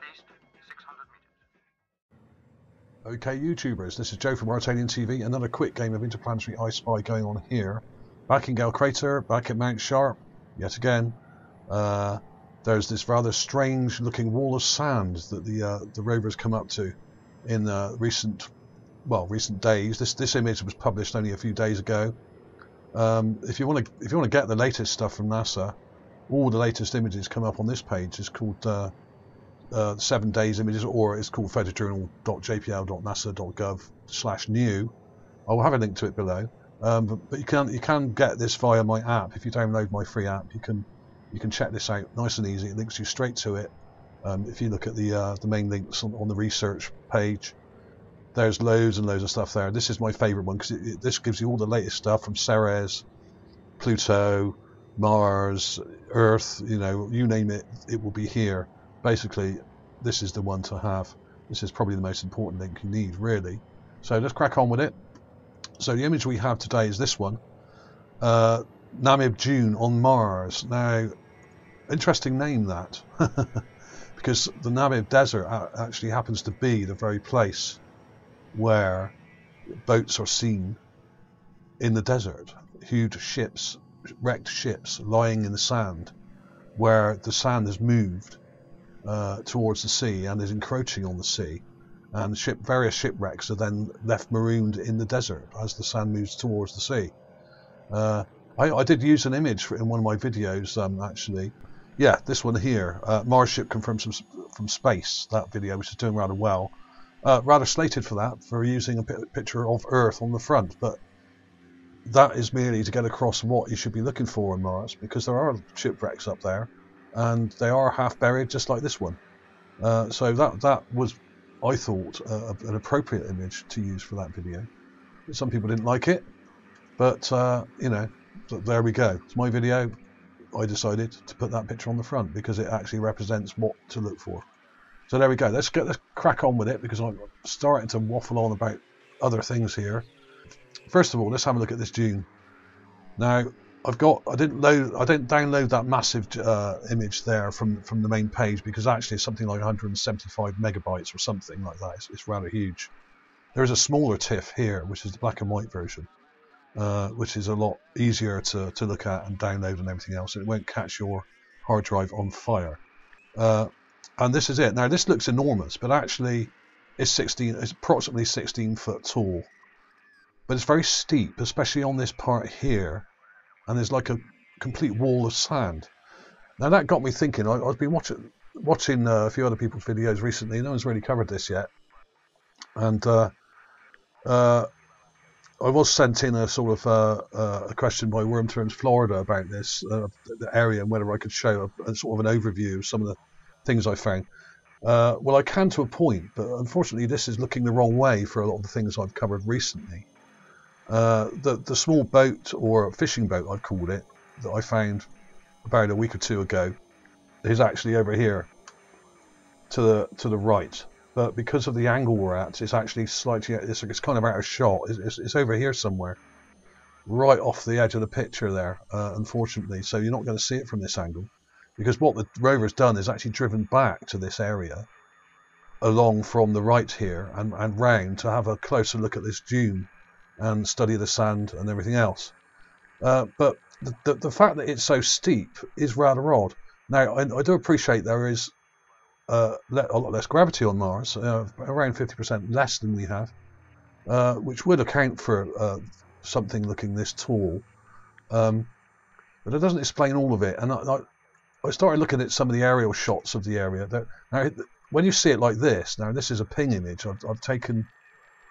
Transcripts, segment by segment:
Northeast, 600 meters. Okay, YouTubers, this is Joe from ArtAlien TV. Another quick game of Interplanetary I Spy going on here. Back in Gale Crater, back at Mount Sharp, yet again. Uh, there's this rather strange looking wall of sand that the uh, the rovers come up to in uh, recent, well, recent days. This this image was published only a few days ago. Um, if you want to if you want to get the latest stuff from NASA, all the latest images come up on this page. It's called uh, uh, Seven Days Images, or it's called photojournal.jpl.nasa.gov/new. I will have a link to it below. Um, but, but you can you can get this via my app. If you download my free app, you can you can check this out nice and easy. It links you straight to it. Um, if you look at the uh, the main links on, on, the research page, there's loads and loads of stuff there. This is my favourite one because this gives you all the latest stuff from Ceres, Pluto, Mars, Earth. You know, you name it, it will be here. Basically, this is the one to have. This is probably the most important link you need, really. So let's crack on with it. So the image we have today is this one. Uh, Namib Dune on Mars. Now, interesting name that, because the Namib Desert actually happens to be the very place where boats are seen in the desert. Huge ships, wrecked ships lying in the sand, where the sand has moved uh, towards the sea and is encroaching on the sea. And ship, various shipwrecks are then left marooned in the desert as the sand moves towards the sea. Uh, I, I, did use an image in one of my videos, um, actually. Yeah, this one here, uh, Mars ship confirmed from, from space, that video, which is doing rather well. Uh, rather slated for that, for using a picture of Earth on the front, but that is merely to get across what you should be looking for on Mars, because there are shipwrecks up there, and they are half buried, just like this one. Uh, so that that was, I thought, uh, an appropriate image to use for that video. Some people didn't like it, but uh, you know, there we go. It's my video. I decided to put that picture on the front because it actually represents what to look for. So there we go. Let's get let's crack on with it because I'm starting to waffle on about other things here. First of all, let's have a look at this dune. Now, I've got I didn't load I didn't download that massive uh, image there from from the main page because actually it's something like 175 megabytes or something like that. It's, it's rather huge. There is a smaller TIFF here, which is the black and white version uh, which is a lot easier to, to look at and download and everything else. It won't catch your hard drive on fire. Uh, and this is it. Now this looks enormous, but actually it's 16, it's approximately 16 foot tall. But it's very steep, especially on this part here. And there's like a complete wall of sand. Now that got me thinking. I, have been watching watching uh, a few other people's videos recently. No one's really covered this yet. And uh, uh, I was sent in a sort of uh, uh, a question by Wormterms Florida about this uh, the area and whether I could show a, a, sort of an overview of some of the things I found. Well, I can to a point, but unfortunately, this is looking the wrong way for a lot of the things I've covered recently. Uh, the the small boat or fishing boat called it that I found about a week or two ago is actually over here to the to the right but because of the angle we're at, it's actually slightly, it's, it's kind of out of shot. It's, it's, it's, over here somewhere, right off the edge of the picture there, uh, unfortunately. So you're not going to see it from this angle. Because what the rover's done is actually driven back to this area, along from the right here, and, and round to have a closer look at this dune and study the sand and everything else. Uh, but the, the, the, fact that it's so steep is rather odd. Now, I, I do appreciate there is uh, a lot less gravity on Mars, uh, around 50% less than we have, uh, which would account for uh, something looking this tall. Um, but it doesn't explain all of it. And I, I, started looking at some of the aerial shots of the area. Now, when you see it like this, now this is a ping image. I've, I've taken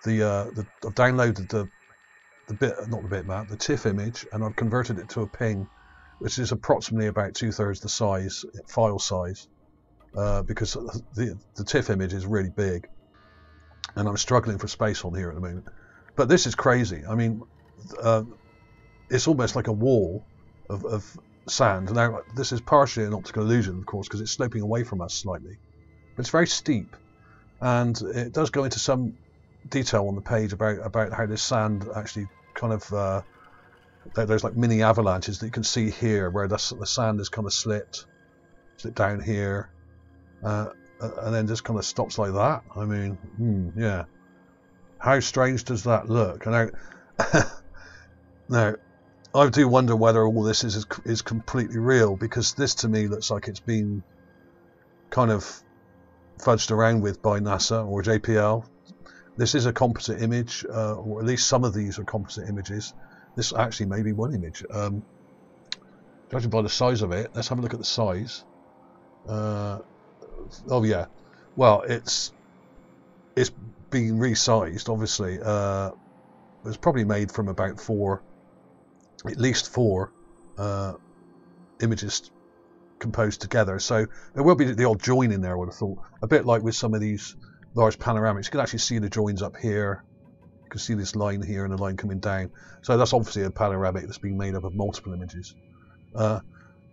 the, uh, the, I've downloaded the, the bit, not the bitmap, the TIFF image, and I've converted it to a ping, which is approximately about two thirds the size, file size uh, because the, the TIFF image is really big and I'm struggling for space on here at the moment. But this is crazy. I mean, uh, it's almost like a wall of, of, sand. Now, this is partially an optical illusion, of course, because it's sloping away from us slightly. But it's very steep, and it does go into some detail on the page about about how this sand actually kind of uh, there's like mini avalanches that you can see here, where the, the sand is kind of slipped, slipped down here, uh, and then just kind of stops like that. I mean, hmm, yeah. How strange does that look? And now, now, I do wonder whether all this is is completely real because this to me looks like it's been kind of fudged around with by NASA or JPL. This is a composite image, uh, or at least some of these are composite images. This actually may be one image. Um, judging by the size of it, let's have a look at the size. Uh, oh yeah, well it's it's been resized. Obviously, uh, it was probably made from about four, at least four uh, images composed together. So there will be the odd join in there. I would have thought a bit like with some of these large panoramics. You can actually see the joins up here. You can see this line here and the line coming down. So that's obviously a panoramic that's being made up of multiple images. Uh,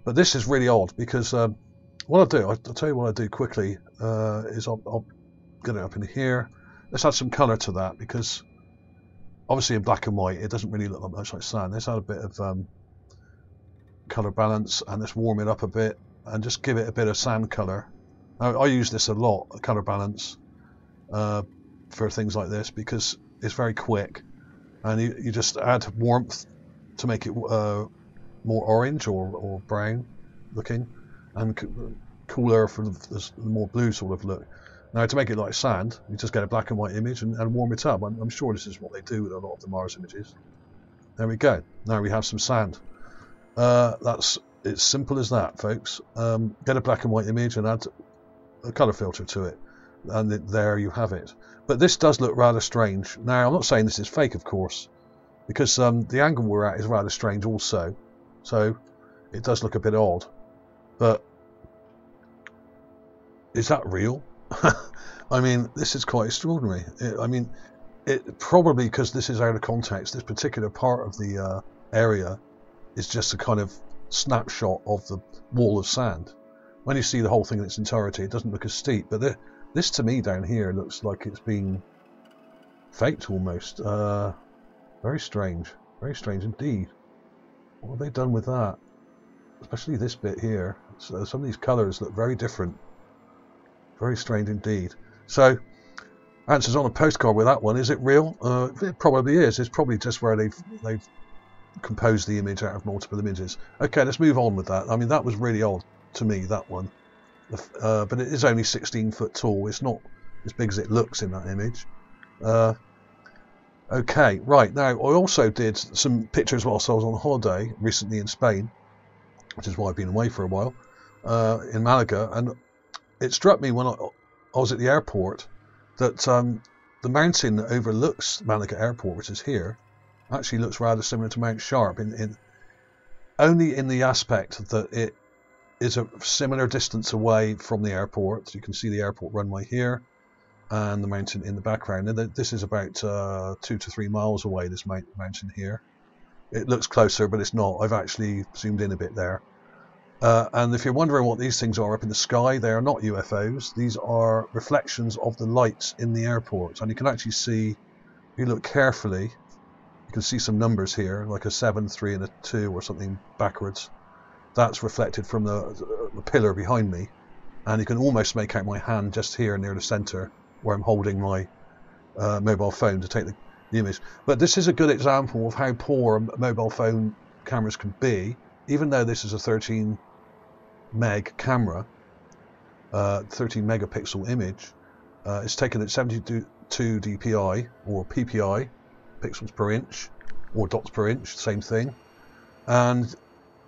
but this is really odd because um, what I'll do, I'll, tell you what I'll do quickly, uh, is I'll, I'll, get it up in here. Let's add some colour to that because obviously in black and white it doesn't really look that much like sand. Let's add a bit of um, colour balance and let's warm it up a bit and just give it a bit of sand colour. I, I use this a lot, colour balance, uh, for things like this because it's very quick and you, you just add warmth to make it uh, more orange or, or brown looking and cooler for the more blue sort of look. Now to make it like sand, you just get a black and white image and, and warm it up. I'm, I'm, sure this is what they do with a lot of the Mars images. There we go. Now we have some sand. Uh, that's it's simple as that, folks. Um, get a black and white image and add a color filter to it, and there you have it. But this does look rather strange. Now I'm not saying this is fake, of course, because um, the angle we're at is rather strange also. So it does look a bit odd. But is that real? I mean, this is quite extraordinary. It, I mean, it probably because this is out of context. This particular part of the uh, area is just a kind of snapshot of the wall of sand. When you see the whole thing in its entirety, it doesn't look as steep. But the, this, to me, down here looks like it's been faked almost. Uh, very strange. Very strange indeed. What have they done with that? Especially this bit here. So some of these colours look very different. Very strange indeed. So, answers on a postcard with that one. Is it real? Uh, it probably is. It's probably just where they've they've composed the image out of multiple images. Okay, let's move on with that. I mean, that was really odd to me, that one. Uh, but it is only 16 foot tall. It's not as big as it looks in that image. Uh, Okay, right. Now, I also did some pictures whilst I was on holiday recently in Spain, which is why I've been away for a while, uh, in Malaga. And it struck me when I, I was at the airport that um, the mountain that overlooks Malaga Airport, which is here, actually looks rather similar to Mount Sharp, in, in only in the aspect that it is a similar distance away from the airport. You can see the airport runway here and the mountain in the background. And this is about uh, two to three miles away, this mountain here. It looks closer, but it's not. I've actually zoomed in a bit there. Uh, and if you're wondering what these things are up in the sky, they are not UFOs. These are reflections of the lights in the airport. And you can actually see, if you look carefully, you can see some numbers here, like a 7, 3 and a 2 or something backwards. That's reflected from the, the pillar behind me. And you can almost make out my hand just here near the centre where I'm holding my uh, mobile phone to take the, the, image. But this is a good example of how poor mobile phone cameras can be, even though this is a 13 meg camera, uh, 13 megapixel image. Uh, it's taken at 72 dpi or ppi, pixels per inch, or dots per inch, same thing. And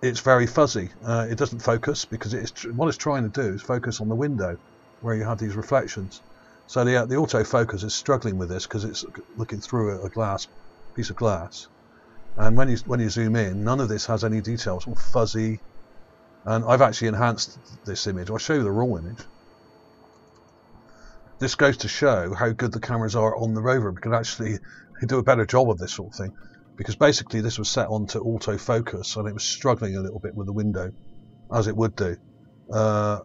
it's very fuzzy. Uh, it doesn't focus because it's what it's trying to do is focus on the window where you have these reflections. So the, the autofocus is struggling with this because it's looking through a, a, glass piece of glass. And when you, when you zoom in, none of this has any detail. It's all fuzzy. And I've actually enhanced this image. I'll show you the raw image. This goes to show how good the cameras are on the rover. We can actually do a better job of this sort of thing. Because basically this was set on to autofocus and it was struggling a little bit with the window, as it would do. Uh,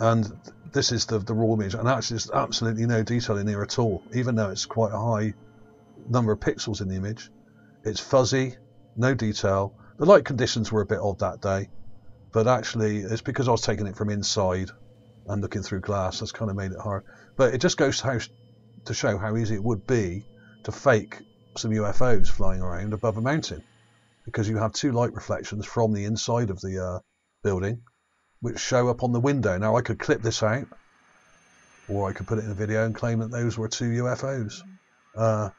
and this is the, the raw image, and actually there's absolutely no detail in here at all, even though it's quite a high number of pixels in the image. It's fuzzy, no detail. The light conditions were a bit odd that day, but actually it's because I was taking it from inside, and looking through glass. That's kind of made it hard. But it just goes to, how, to show how easy it would be to fake some UFOs flying around above a mountain, because you have two light reflections from the inside of the uh, building, which show up on the window. Now I could clip this out, or I could put it in a video and claim that those were two UFOs uh,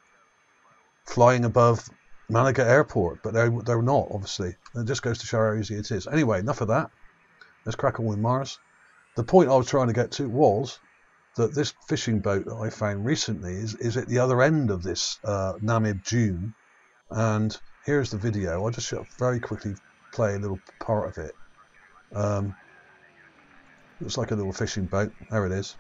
flying above Malaga Airport, but they're, they're not, obviously. It just goes to show how easy it is. Anyway, enough of that. Let's crack on with Mars. The point I was trying to get to was that this fishing boat that I found recently is, is at the other end of this uh, Namib Dune. And here's the video. I'll just very quickly play a little part of it. Um, looks like a little fishing boat. There it is.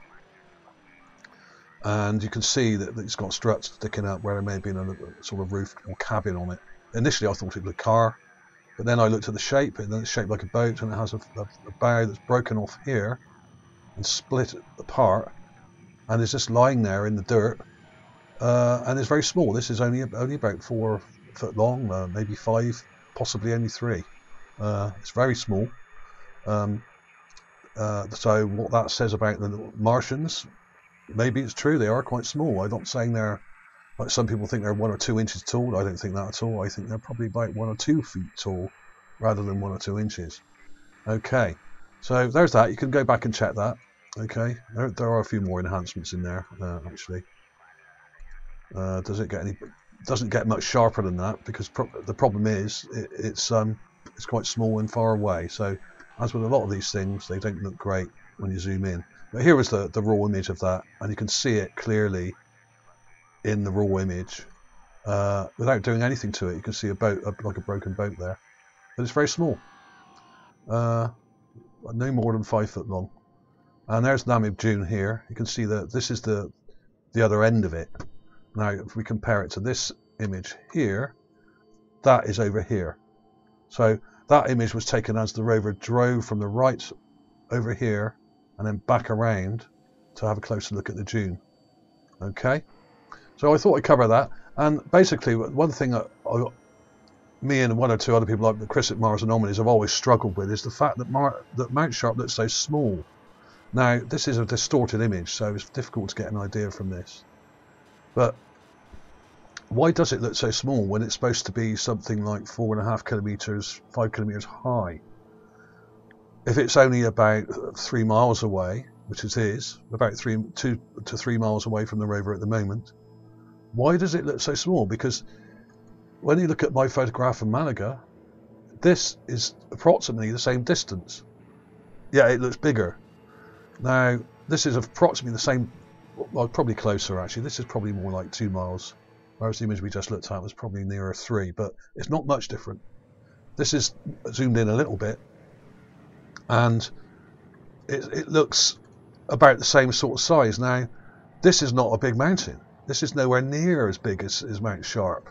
And you can see that it's got struts sticking up where there may have been a sort of roof or cabin on it. Initially I thought it was a car, but then I looked at the shape, and then it's shaped like a boat, and it has a, a, a bow that's broken off here and split apart, and it's just lying there in the dirt, uh, and it's very small. This is only only about four foot long, uh, maybe five, possibly only three. Uh, it's very small. Um, uh, so what that says about the Martians, maybe it's true. They are quite small. I'm not saying they're like some people think they're one or two inches tall. I don't think that at all. I think they're probably about one or two feet tall rather than one or two inches. Okay, so there's that. You can go back and check that. Okay, there, there are a few more enhancements in there uh, actually. Uh, does it get any? Doesn't get much sharper than that because pro the problem is it, it's um it's quite small and far away. So as with a lot of these things, they don't look great when you zoom in. But here is the the raw image of that, and you can see it clearly in the raw image uh, without doing anything to it. You can see a boat, a, like a broken boat there, but it's very small, uh, no more than five foot long. And there's Namib Dune here. You can see that this is the the other end of it. Now, if we compare it to this image here, that is over here. So that image was taken as the rover drove from the right over here and then back around to have a closer look at the dune. Okay. So I thought I'd cover that. And basically, one thing that I, me and one or two other people like the Chris at Mars Anomalies have always struggled with is the fact that, Mar that Mount Sharp looks so small. Now, this is a distorted image, so it's difficult to get an idea from this. But why does it look so small when it's supposed to be something like four and a half kilometers, five kilometers high? If it's only about three miles away, which it is, about three, two to three miles away from the rover at the moment, why does it look so small? Because when you look at my photograph of Malaga, this is approximately the same distance. Yeah, it looks bigger. Now, this is approximately the same, well, probably closer actually. This is probably more like two miles, whereas the image we just looked at was probably nearer three, but it's not much different. This is zoomed in a little bit, and it, it looks about the same sort of size. Now, this is not a big mountain. This is nowhere near as big as, as Mount Sharp.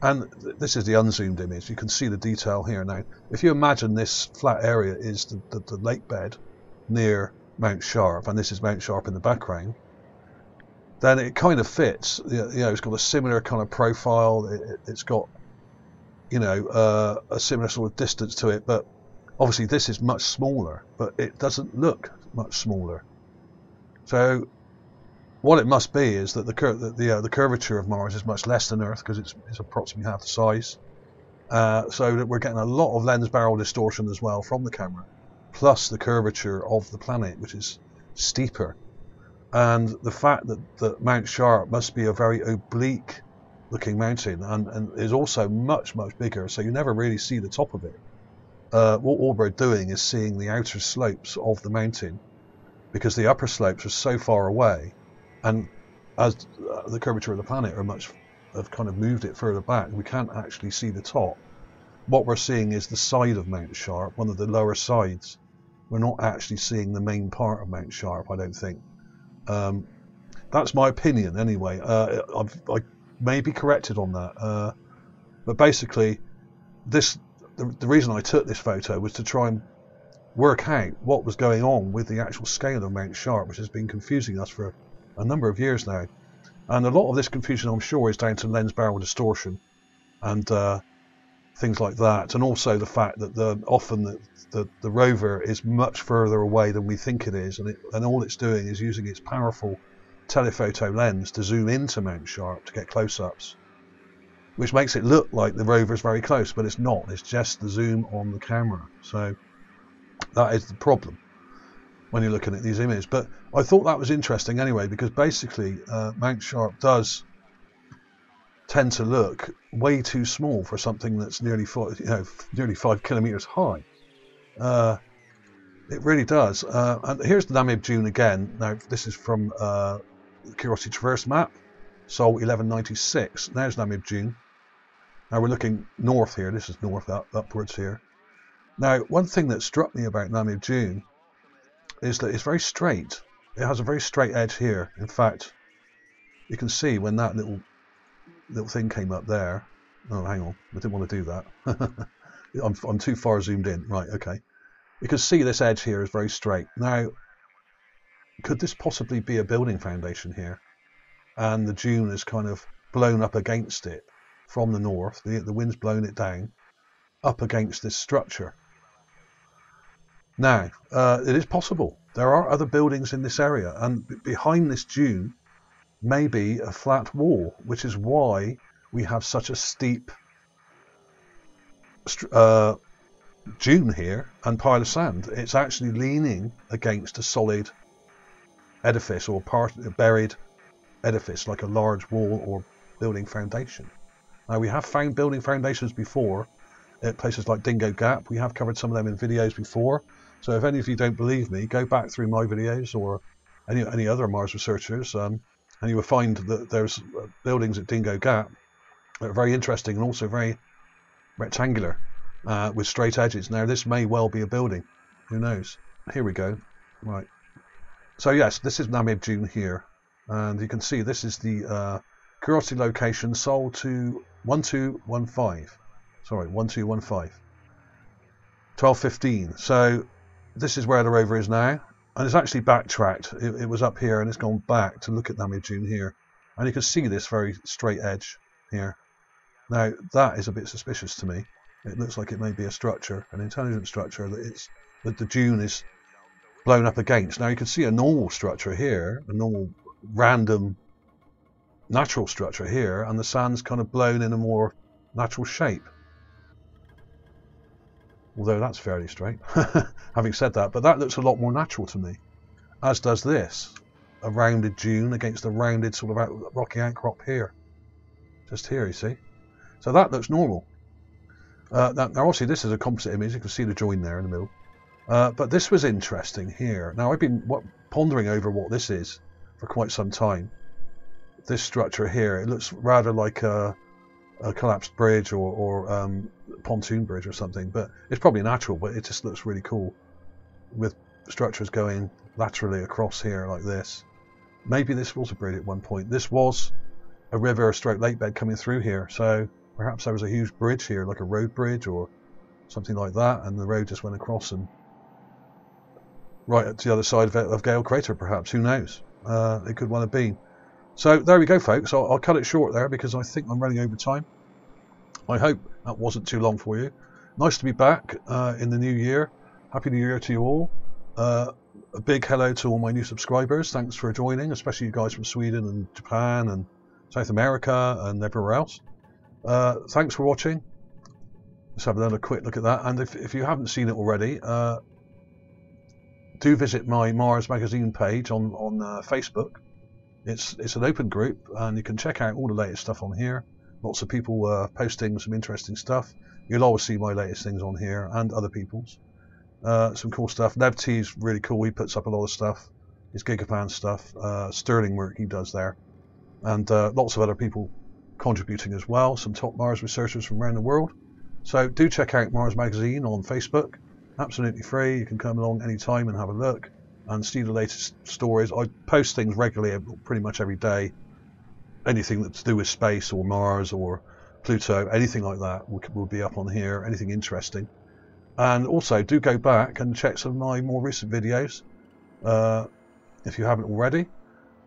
And this is the unzoomed image. You can see the detail here. Now, if you imagine this flat area is the, the, the lake bed near Mount Sharp, and this is Mount Sharp in the background, then it kind of fits. You know, it's got a similar kind of profile. It, has got, you know, uh, a similar sort of distance to it. But obviously, this is much smaller, but it doesn't look much smaller. So what it must be is that the cur the the, uh, the, curvature of Mars is much less than Earth because it's, it's approximately half the size. Uh, so that we're getting a lot of lens barrel distortion as well from the camera, plus the curvature of the planet, which is steeper. And the fact that, that Mount Sharp must be a very oblique looking mountain and, and is also much, much bigger, so you never really see the top of it. Uh, what we're doing is seeing the outer slopes of the mountain because the upper slopes are so far away and as uh, the curvature of the planet are much have kind of moved it further back, we can't actually see the top. What we're seeing is the side of Mount Sharp, one of the lower sides. We're not actually seeing the main part of Mount Sharp, I don't think. Um, that's my opinion, anyway. Uh, i may be corrected on that, uh, but basically, this the, the reason I took this photo was to try and work out what was going on with the actual scale of Mount Sharp, which has been confusing us for a number of years now. And a lot of this confusion, I'm sure, is down to lens barrel distortion and uh, things like that, and also the fact that the often the, the, the rover is much further away than we think it is, and it, and all it's doing is using its powerful telephoto lens to zoom into Mount Sharp to get close-ups, which makes it look like the rover is very close, but it's not. It's just the zoom on the camera. So that is the problem when you're looking at these images. But I thought that was interesting anyway, because basically uh, Mount Sharp does tend to look way too small for something that's nearly five, you know, nearly five kilometers high. Uh, it really does. Uh, and here's the Namib Dune again. Now this is from uh, the Curiosity Traverse map, Sol 1196. There's Namib Dune. Now we're looking north here. This is north up, upwards here. Now one thing that struck me about Namib Dune is that it's very straight. It has a very straight edge here. In fact, you can see when that little little thing came up there. Oh, hang on. I didn't want to do that. I'm, I'm too far zoomed in. Right, okay. You can see this edge here is very straight. Now, could this possibly be a building foundation here? And the dune is kind of blown up against it from the north. The, the wind's blown it down up against this structure. Now, uh, it is possible. There are other buildings in this area, and behind this dune may be a flat wall, which is why we have such a steep uh, dune here and pile of sand. It's actually leaning against a solid edifice or part buried edifice, like a large wall or building foundation. Now we have found building foundations before at places like Dingo Gap. We have covered some of them in videos before. So if any of you don't believe me, go back through my videos or any any other Mars researchers. Um, and you will find that there's uh, buildings at Dingo Gap that are very interesting and also very rectangular uh, with straight edges. Now this may well be a building, who knows? Here we go. Right. So yes, this is Namib Dune here, and you can see this is the uh, Curiosity location Sol to 1215. Sorry, 1215. 1215. So this is where the rover is now and it's actually backtracked. It, it, was up here and it's gone back to look at Dune here. And you can see this very straight edge here. Now, that is a bit suspicious to me. It looks like it may be a structure, an intelligent structure that it's that the dune is blown up against. Now, you can see a normal structure here, a normal random natural structure here, and the sand's kind of blown in a more natural shape although that's fairly straight, having said that, but that looks a lot more natural to me, as does this, a rounded dune against a rounded sort of rocky outcrop here, just here you see. So that looks normal. Uh, now, now obviously this is a composite image, you can see the join there in the middle, uh, but this was interesting here. Now I've been what, pondering over what this is for quite some time. This structure here, it looks rather like a, a collapsed bridge or, or um, pontoon bridge or something, but it's probably natural, but it just looks really cool with structures going laterally across here like this. Maybe this was a bridge at one point. This was a river stroke lake bed coming through here, so perhaps there was a huge bridge here, like a road bridge or something like that, and the road just went across and right at the other side of, of Gale Crater, perhaps. Who knows? Uh, it could well have been. So there we go, folks. I'll, I'll cut it short there because I think I'm running over time. I hope that wasn't too long for you. Nice to be back uh, in the new year. Happy New Year to you all. Uh, a big hello to all my new subscribers. Thanks for joining, especially you guys from Sweden and Japan and South America and everywhere else. Uh, thanks for watching. Let's have another quick look at that. And if, if you haven't seen it already, uh, do visit my Mars Magazine page on, on uh, Facebook. It's, it's an open group and you can check out all the latest stuff on here. Lots of people uh, posting some interesting stuff. You'll always see my latest things on here and other people's. Uh, some cool stuff. NevT is really cool. He puts up a lot of stuff. His Gigapan stuff. Uh, sterling work he does there. And uh, lots of other people contributing as well. Some top Mars researchers from around the world. So do check out Mars Magazine on Facebook. Absolutely free. You can come along anytime and have a look and see the latest stories. I post things regularly, pretty much every day anything that's to do with space or Mars or Pluto, anything like that will, will be up on here, anything interesting. And also do go back and check some of my more recent videos uh, if you haven't already.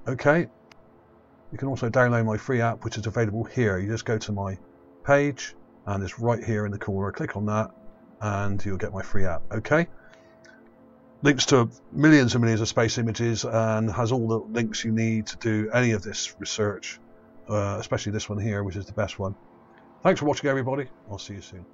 Okay. You can also download my free app which is available here. You just go to my page and it's right here in the corner. Click on that, and you'll get my free app. Okay. Links to millions and millions of space images, and has all the links you need to do any of this research, uh, especially this one here, which is the best one. Thanks for watching, everybody. I'll see you soon.